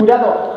Cuidado,